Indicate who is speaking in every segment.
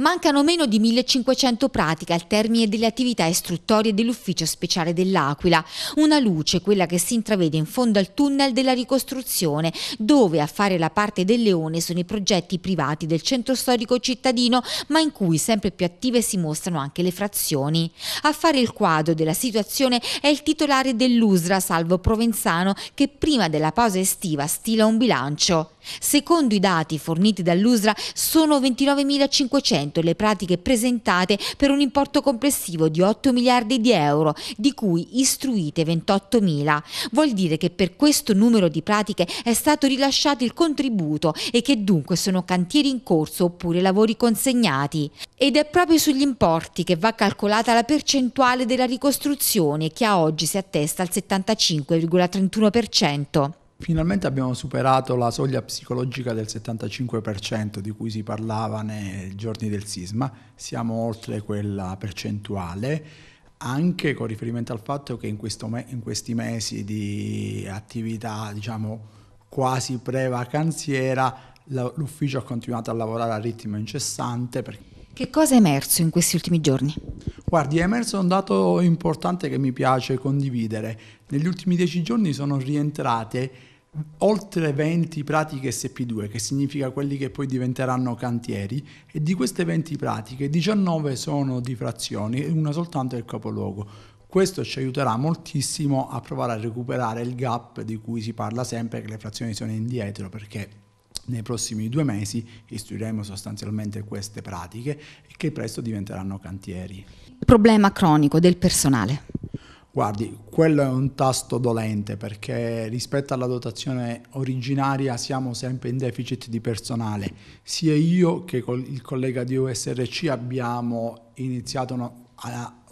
Speaker 1: Mancano meno di 1500 pratiche al termine delle attività istruttorie dell'Ufficio Speciale dell'Aquila. Una luce, quella che si intravede in fondo al tunnel della ricostruzione, dove a fare la parte del leone sono i progetti privati del centro storico cittadino, ma in cui sempre più attive si mostrano anche le frazioni. A fare il quadro della situazione è il titolare dell'USRA, Salvo Provenzano, che prima della pausa estiva stila un bilancio. Secondo i dati forniti dall'USRA sono 29.500 le pratiche presentate per un importo complessivo di 8 miliardi di euro, di cui istruite 28.000. Vuol dire che per questo numero di pratiche è stato rilasciato il contributo e che dunque sono cantieri in corso oppure lavori consegnati. Ed è proprio sugli importi che va calcolata la percentuale della ricostruzione che a oggi si attesta al 75,31%.
Speaker 2: Finalmente abbiamo superato la soglia psicologica del 75% di cui si parlava nei giorni del sisma, siamo oltre quella percentuale, anche con riferimento al fatto che in, me in questi mesi di attività diciamo, quasi pre-vacanziera l'ufficio ha continuato a lavorare a ritmo incessante.
Speaker 1: Che cosa è emerso in questi ultimi giorni?
Speaker 2: Guardi, è emerso un dato importante che mi piace condividere. Negli ultimi dieci giorni sono rientrate oltre 20 pratiche SP2, che significa quelli che poi diventeranno cantieri, e di queste 20 pratiche 19 sono di frazioni e una soltanto è il capoluogo. Questo ci aiuterà moltissimo a provare a recuperare il gap di cui si parla sempre, che le frazioni sono indietro, perché nei prossimi due mesi istruiremo sostanzialmente queste pratiche che presto diventeranno cantieri.
Speaker 1: Il problema cronico del personale.
Speaker 2: Guardi, quello è un tasto dolente perché rispetto alla dotazione originaria siamo sempre in deficit di personale. Sia io che il collega di USRC abbiamo iniziato una,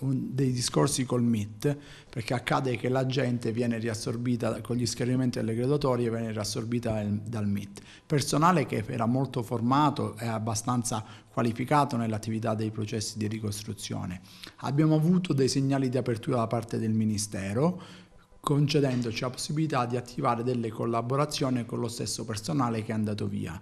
Speaker 2: dei discorsi col MIT perché accade che la gente viene riassorbita con gli schermamenti delle graduatorie viene riassorbita dal MIT. Personale che era molto formato e abbastanza qualificato nell'attività dei processi di ricostruzione. Abbiamo avuto dei segnali di apertura da parte del Ministero concedendoci la possibilità di attivare delle collaborazioni con lo stesso personale che è andato via